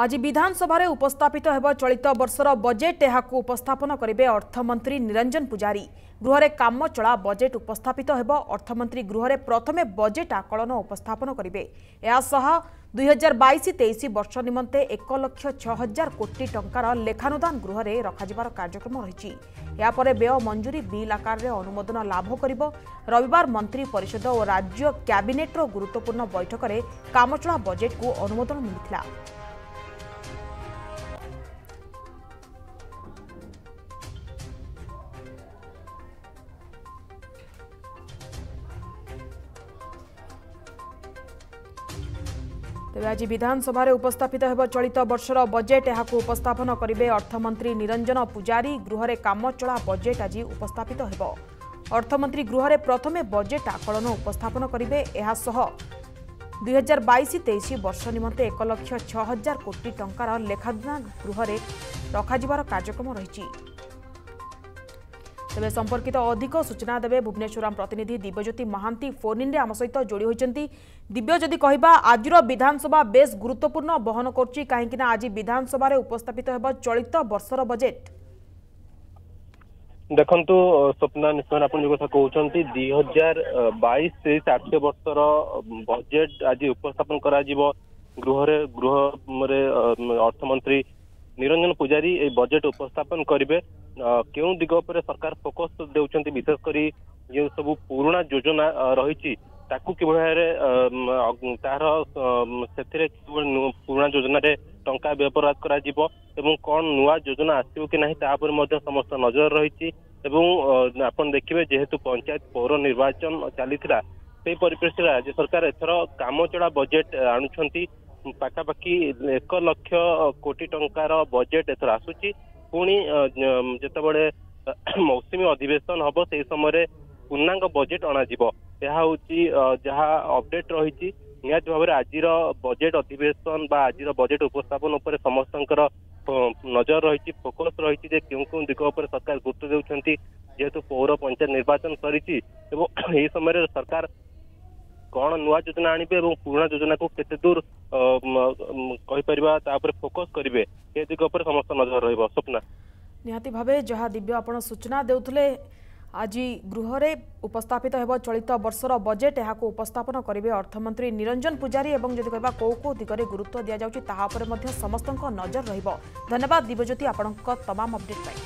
ଆଜି ବିଧାନସଭାରେ ଉପସ୍ଥାପିତ ହେବ ଚଳିତ ବର୍ଷର ବଜେଟ୍ ଏହାକୁ ଉପସ୍ଥାପନ କରିବେ ଅର୍ଥମନ୍ତ୍ରୀ ନିରଞ୍ଜନ ପୂଜାରୀ ଗୃହରେ କାମଚଳା ବଜେଟ୍ ଉପସ୍ଥାପିତ ହେବ ଅର୍ଥମନ୍ତ୍ରୀ ଗୃହରେ ପ୍ରଥମେ ବଜେଟ୍ ଆକଳନ ଉପସ୍ଥାପନ କରିବେ ଏହାସହ ଦୁଇ ହଜାର ବାଇଶ ତେଇଶ ବର୍ଷ ନିମନ୍ତେ ଏକ ଲକ୍ଷ ଛଅ ହଜାର କୋଟି ଟଙ୍କାର ଲେଖାନୁଦାନ ଗୃହରେ ରଖାଯିବାର କାର୍ଯ୍ୟକ୍ରମ ରହିଛି ଏହାପରେ ବ୍ୟୟ ମଞ୍ଜୁରୀ ବିଲ୍ ଆକାରରେ ଅନୁମୋଦନ ଲାଭ କରିବ ରବିବାର ମନ୍ତ୍ରୀ ପରିଷଦ ଓ ରାଜ୍ୟ କ୍ୟାବିନେଟ୍ର ଗୁରୁତ୍ୱପୂର୍ଣ୍ଣ ବୈଠକରେ କାମଚଳା ବଜେଟ୍କୁ ଅନୁମୋଦନ ମିଳିଥିଲା ତେବେ ଆଜି ବିଧାନସଭାରେ ଉପସ୍ଥାପିତ ହେବ ଚଳିତ ବର୍ଷର ବଜେଟ୍ ଏହାକୁ ଉପସ୍ଥାପନ କରିବେ ଅର୍ଥମନ୍ତ୍ରୀ ନିରଞ୍ଜନ ପୂଜାରୀ ଗୃହରେ କାମଚଳା ବଜେଟ୍ ଆଜି ଉପସ୍ଥାପିତ ହେବ ଅର୍ଥମନ୍ତ୍ରୀ ଗୃହରେ ପ୍ରଥମେ ବଜେଟ୍ ଆକଳନ ଉପସ୍ଥାପନ କରିବେ ଏହାସହ ଦୁଇହଜାର ବାଇଶ ତେଇଶ ବର୍ଷ ନିମନ୍ତେ ଏକ ଲକ୍ଷ ଛଅ ହଜାର କୋଟି ଟଙ୍କାର ଲେଖାଦାନ ଗୃହରେ ରଖାଯିବାର କାର୍ଯ୍ୟକ୍ରମ ରହିଛି তেমন সম্পর্কিত অধিক সূচনা দেবে ভুবনেশ্বরাম প্রতিনিধি দিব্যজ্যোতি মহান্তি ফোন ইন্রে আম সহ যোড়ি হয়েছেন দিব্য যদি কহা আজর বিধানসভা বেশ গুরুত্বপূর্ণ বহন করছি কিনা আজ বিধানসভার উপস্থাপিত হব চলিত বর্ষর বজেট ଦେଖନ୍ତୁ ସ୍ୱପ୍ନା ନିଶ୍ଚୟ ଆପଣ ଯୋଉ କଥା କହୁଛନ୍ତି ଦୁଇ ହଜାର ବାଇଶ ତେଇଶ ଆର୍ଥିକ ବର୍ଷର ବଜେଟ୍ ଆଜି ଉପସ୍ଥାପନ କରାଯିବ ଗୃହରେ ଗୃହରେ ଅର୍ଥମନ୍ତ୍ରୀ ନିରଞ୍ଜନ ପୂଜାରୀ ଏହି ବଜେଟ୍ ଉପସ୍ଥାପନ କରିବେ କେଉଁ ଦିଗ ଉପରେ ସରକାର ଫୋକସ୍ ଦେଉଛନ୍ତି ବିଶେଷ କରି ଯେଉଁ ସବୁ ପୁରୁଣା ଯୋଜନା ରହିଛି ତାକୁ କିଭଳି ଭାବରେ ତାହାର ସେଥିରେ ପୁରୁଣା ଯୋଜନାରେ ଟଙ୍କା ବ୍ୟବହାର କରାଯିବ ଏବଂ କ'ଣ ନୂଆ ଯୋଜନା ଆସିବ କି ନାହିଁ ତା ଉପରେ ମଧ୍ୟ ସମସ୍ତ ନଜର ରହିଛି ଏବଂ ଆପଣ ଦେଖିବେ ଯେହେତୁ ପଞ୍ଚାୟତ ପୌର ନିର୍ବାଚନ ଚାଲିଥିଲା সেই পরিপ্রেক্ষিতে রাজ্য সরকার এথর কামচড়া বজেট আনুচ্ছন্তি ପାଖାପାଖି ଏକ ଲକ୍ଷ କୋଟି ଟଙ୍କାର ବଜେଟ ଏଥର ଆସୁଛି ପୁଣି ଯେତେବେଳେ ମୌସୁମୀ ଅଧିବେଶନ ହବ ସେଇ ସମୟରେ ପୂର୍ଣ୍ଣାଙ୍ଗ ବଜେଟ ଅଣାଯିବ ଏହା ହେଉଛି ଯାହା ଅପଡେଟ ରହିଛି ନିହାତି ଭାବରେ ଆଜିର ବଜେଟ ଅଧିବେଶନ ବା ଆଜିର ବଜେଟ ଉପସ୍ଥାପନ ଉପରେ ସମସ୍ତଙ୍କର ନଜର ରହିଛି ଫୋକସ ରହିଛି ଯେ କେଉଁ କେଉଁ ଦିଗ ଉପରେ ସରକାର ଗୁରୁତ୍ୱ ଦେଉଛନ୍ତି ଯେହେତୁ ପୌର ପଞ୍ଚାୟତ ନିର୍ବାଚନ ସରିଛି ଏବଂ ଏହି ସମୟରେ ସରକାର କ'ଣ ନୂଆ ଯୋଜନା ଆଣିବେ ଏବଂ ପୁରୁଣା ଯୋଜନାକୁ କେତେ ଦୂର କହିପାରିବା ତା ଉପରେ ଫୋକସ୍ କରିବେ ସେ ଦିଗ ଉପରେ ସମସ୍ତ ନଜର ରହିବ ସ୍ୱପ୍ନା ନିହାତି ଭାବେ ଯାହା ଦିବ୍ୟ ଆପଣ ସୂଚନା ଦେଉଥିଲେ ଆଜି ଗୃହରେ ଉପସ୍ଥାପିତ ହେବ ଚଳିତ ବର୍ଷର ବଜେଟ୍ ଏହାକୁ ଉପସ୍ଥାପନ କରିବେ ଅର୍ଥମନ୍ତ୍ରୀ ନିରଞ୍ଜନ ପୂଜାରୀ ଏବଂ ଯଦି କହିବା କେଉଁ କେଉଁ ଦିଗରେ ଗୁରୁତ୍ୱ ଦିଆଯାଉଛି ତାହା ଉପରେ ମଧ୍ୟ ସମସ୍ତଙ୍କ ନଜର ରହିବ ଧନ୍ୟବାଦ ଦିବ୍ୟଜ୍ୟୋତି ଆପଣଙ୍କ ତମାମ ଅପଡେଟ୍ ପାଇଁ